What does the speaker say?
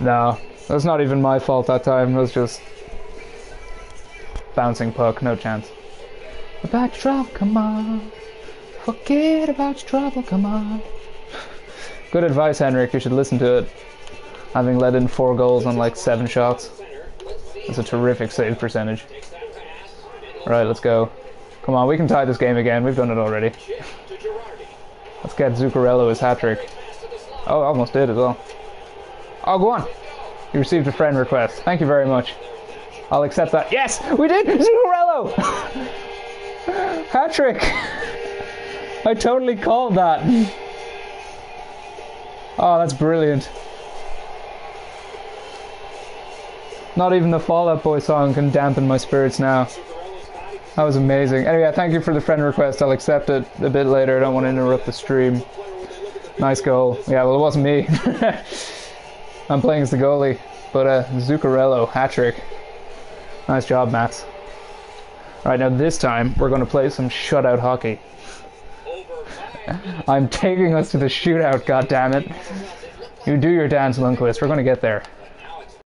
No, that's not even my fault that time. It was just bouncing puck, no chance. About your trouble, come on. Forget about your trouble, come on. Good advice, Henrik. You should listen to it. Having let in four goals on like seven shots. That's a terrific save percentage. Right, let's go. Come on, we can tie this game again. We've done it already. Let's get Zuccarello his hat trick. Oh, almost did as well. Oh, go on. You received a friend request. Thank you very much. I'll accept that. Yes, we did! Zuccarello! hat trick! I totally called that. Oh, that's brilliant. Not even the Fall Out Boy song can dampen my spirits now. That was amazing. Anyway, thank you for the friend request. I'll accept it a bit later. I don't want to interrupt the stream. Nice goal. Yeah, well, it wasn't me. I'm playing as the goalie. But uh, Zuccarello, hat trick. Nice job, Mats. Alright, now this time we're going to play some shutout hockey. I'm taking us to the shootout, God damn it! You do your dance, Lundqvist. We're going to get there.